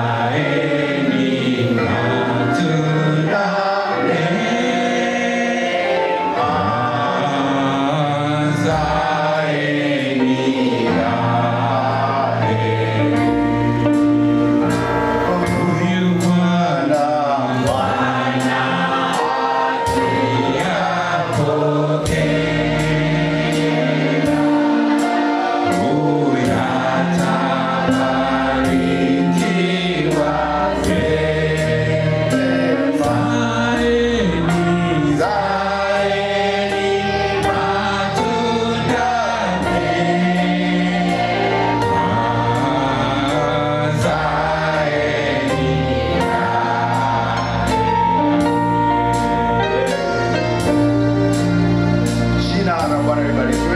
Israel. want everybody.